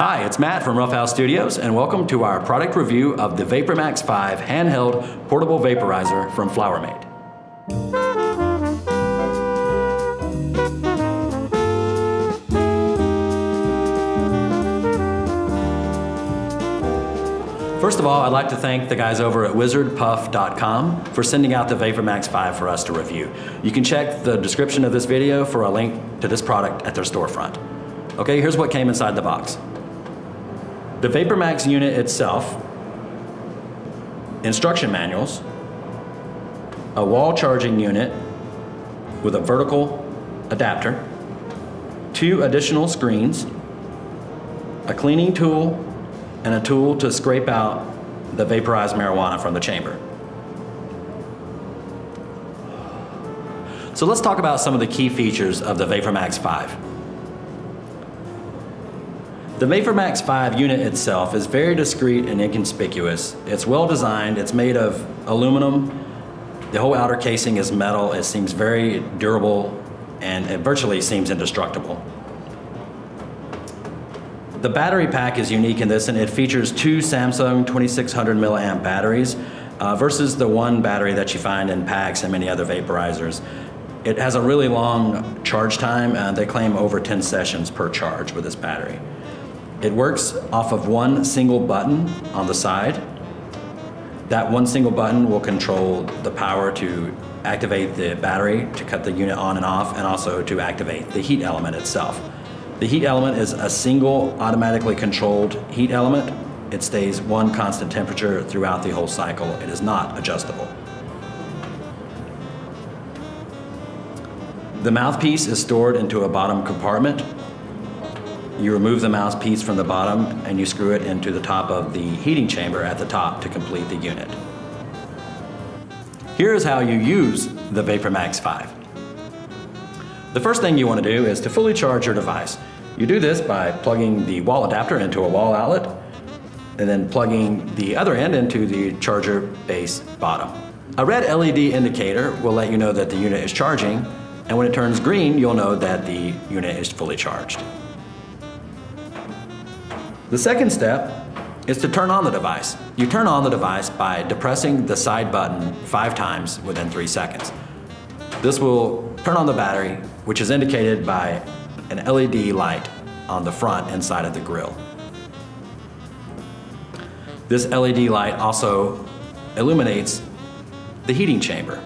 Hi, it's Matt from RuffHouse Studios, and welcome to our product review of the VaporMax 5 handheld portable vaporizer from FlowerMate. First of all, I'd like to thank the guys over at wizardpuff.com for sending out the VaporMax 5 for us to review. You can check the description of this video for a link to this product at their storefront. Okay, here's what came inside the box. The VaporMax unit itself, instruction manuals, a wall charging unit with a vertical adapter, two additional screens, a cleaning tool, and a tool to scrape out the vaporized marijuana from the chamber. So let's talk about some of the key features of the VaporMax 5. The VaporMax 5 unit itself is very discreet and inconspicuous. It's well designed, it's made of aluminum, the whole outer casing is metal, it seems very durable, and it virtually seems indestructible. The battery pack is unique in this and it features two Samsung 2600 milliamp batteries uh, versus the one battery that you find in PAX and many other vaporizers. It has a really long charge time and they claim over 10 sessions per charge with this battery. It works off of one single button on the side. That one single button will control the power to activate the battery to cut the unit on and off and also to activate the heat element itself. The heat element is a single automatically controlled heat element. It stays one constant temperature throughout the whole cycle. It is not adjustable. The mouthpiece is stored into a bottom compartment you remove the mouthpiece from the bottom and you screw it into the top of the heating chamber at the top to complete the unit. Here's how you use the VaporMax 5. The first thing you want to do is to fully charge your device. You do this by plugging the wall adapter into a wall outlet and then plugging the other end into the charger base bottom. A red LED indicator will let you know that the unit is charging and when it turns green you'll know that the unit is fully charged. The second step is to turn on the device. You turn on the device by depressing the side button five times within three seconds. This will turn on the battery, which is indicated by an LED light on the front and side of the grill. This LED light also illuminates the heating chamber.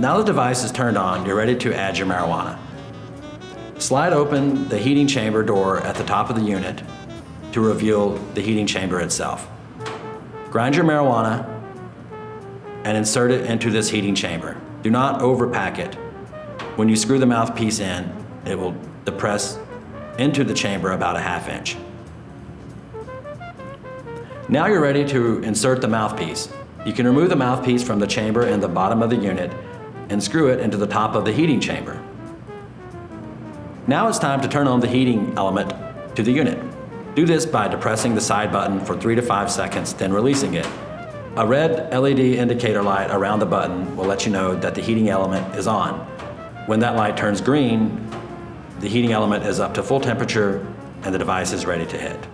Now the device is turned on, you're ready to add your marijuana. Slide open the heating chamber door at the top of the unit to reveal the heating chamber itself. Grind your marijuana and insert it into this heating chamber. Do not overpack it. When you screw the mouthpiece in, it will depress into the chamber about a half inch. Now you're ready to insert the mouthpiece. You can remove the mouthpiece from the chamber in the bottom of the unit and screw it into the top of the heating chamber. Now it's time to turn on the heating element to the unit. Do this by depressing the side button for three to five seconds, then releasing it. A red LED indicator light around the button will let you know that the heating element is on. When that light turns green, the heating element is up to full temperature and the device is ready to hit.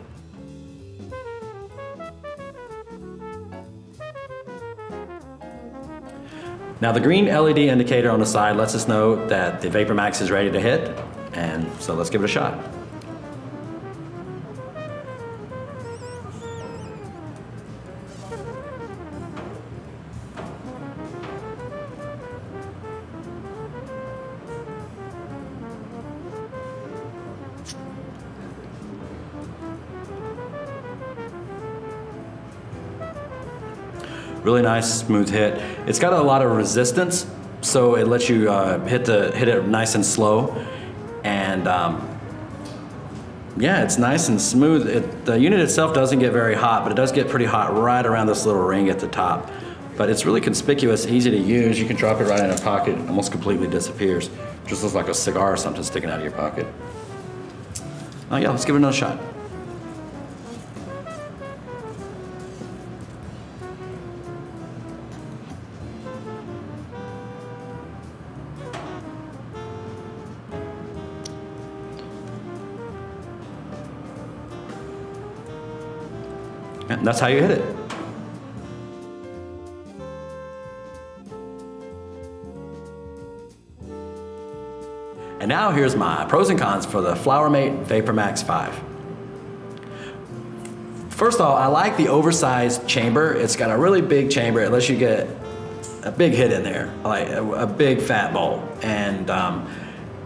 Now the green LED indicator on the side lets us know that the VaporMax is ready to hit and so let's give it a shot. Really nice, smooth hit. It's got a lot of resistance, so it lets you uh, hit the hit it nice and slow and um, yeah, it's nice and smooth. It, the unit itself doesn't get very hot, but it does get pretty hot right around this little ring at the top. But it's really conspicuous, easy to use. You can drop it right in a pocket, almost completely disappears. Just looks like a cigar or something sticking out of your pocket. Oh yeah, let's give it another shot. And that's how you hit it. And now here's my pros and cons for the FlowerMate VaporMax 5. First of all, I like the oversized chamber. It's got a really big chamber. It lets you get a big hit in there, like a, big fat bowl. And um,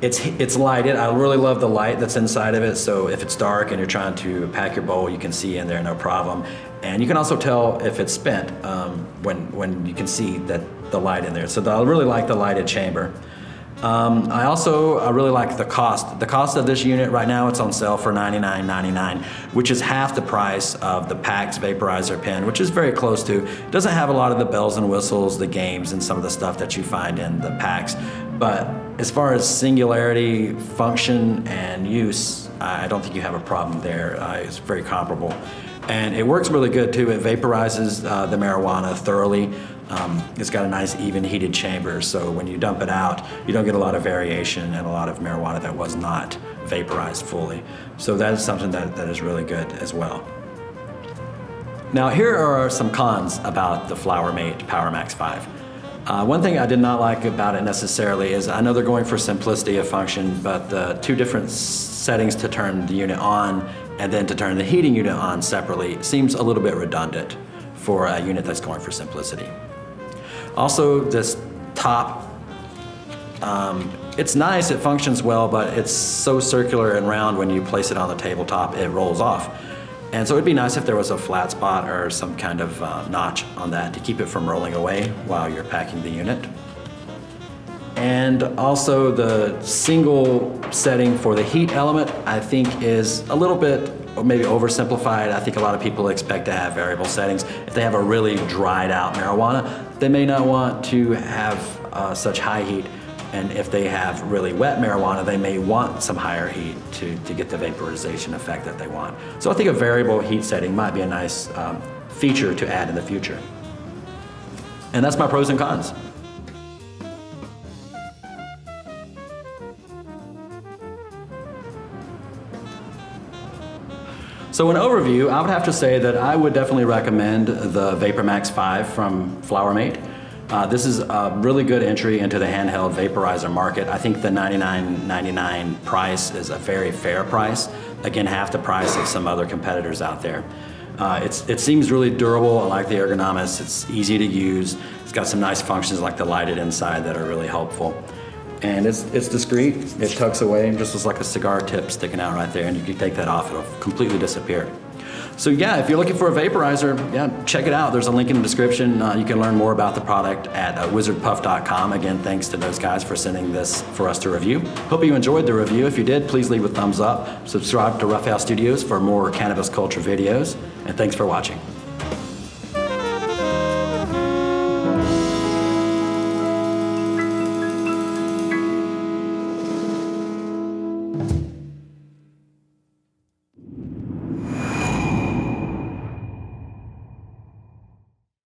it's, it's lighted. I really love the light that's inside of it. So if it's dark and you're trying to pack your bowl, you can see in there no problem. And you can also tell if it's spent um, when, when you can see that the light in there. So I really like the lighted chamber. Um, I also I really like the cost. The cost of this unit right now it's on sale for $99.99, which is half the price of the PAX vaporizer pen, which is very close to. It doesn't have a lot of the bells and whistles, the games, and some of the stuff that you find in the PAX. But as far as singularity, function, and use, I don't think you have a problem there. Uh, it's very comparable. And it works really good too. It vaporizes uh, the marijuana thoroughly. Um, it's got a nice even heated chamber, so when you dump it out, you don't get a lot of variation and a lot of marijuana that was not vaporized fully. So that is something that, that is really good as well. Now here are some cons about the FlowerMate VaporMax 5. Uh, one thing I did not like about it necessarily is I know they're going for simplicity of function, but the two different settings to turn the unit on and then to turn the heating unit on separately seems a little bit redundant for a unit that's going for simplicity. Also, this top, um, it's nice, it functions well, but it's so circular and round when you place it on the tabletop, it rolls off. And so it'd be nice if there was a flat spot or some kind of uh, notch on that to keep it from rolling away while you're packing the unit. And also the single setting for the heat element, I think is a little bit maybe oversimplified. I think a lot of people expect to have variable settings. If they have a really dried out marijuana, they may not want to have uh, such high heat. And if they have really wet marijuana, they may want some higher heat to, to get the vaporization effect that they want. So I think a variable heat setting might be a nice um, feature to add in the future. And that's my pros and cons. So an overview, I would have to say that I would definitely recommend the VaporMax 5 from FlowerMate. Uh, this is a really good entry into the handheld vaporizer market. I think the $99.99 price is a very fair price. Again, half the price of some other competitors out there. Uh, it seems really durable. I like the ergonomics. It's easy to use. It's got some nice functions like the lighted inside that are really helpful and it's, it's discreet. It tucks away and just looks like a cigar tip sticking out right there and you can take that off, it'll completely disappear. So yeah, if you're looking for a vaporizer, yeah, check it out. There's a link in the description. Uh, you can learn more about the product at uh, wizardpuff.com. Again, thanks to those guys for sending this for us to review. Hope you enjoyed the review. If you did, please leave a thumbs up. Subscribe to RuffHouse Studios for more cannabis culture videos. And thanks for watching.